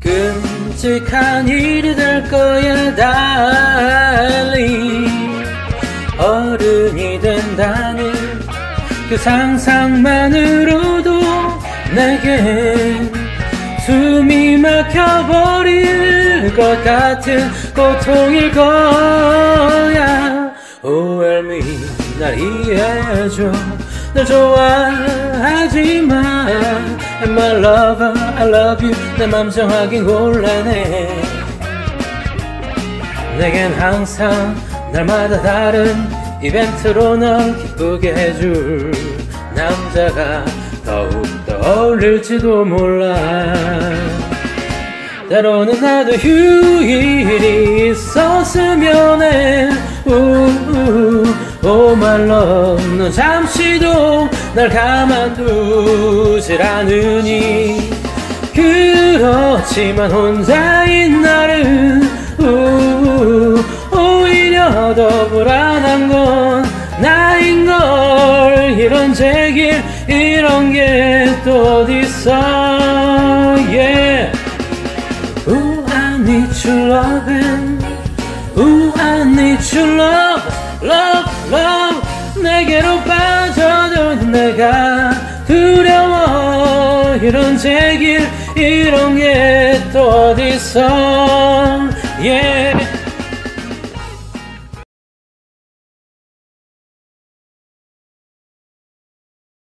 끔찍한 일이 될 거야 달리 어른이 된다는 그 상상만으로도 내겐 숨이 막혀버릴 것 같은 고통일 거야. Oh help me 날 이해해줘. 널 좋아하지만 And my lover I love you. 내맘 정하긴 곤란해. 내겐 항상 날마다 다른 이벤트로 널 기쁘게 해줄 남자가 더욱더 어울릴지도 몰라. 때로는 나도 휴일이 있었으면 해 Oh my love 넌 잠시도 날 가만두질 않으니 그렇지만 혼자인 나를 우우 오히려 더 불안한 건 나인걸 이런 제길 이런 게 또 어딨어 yeah. Ooh I need your loving Ooh I need your love love love 내게로 빠져도 내가 두려워 이런 제길 이런 게 또 어딨어 yeah.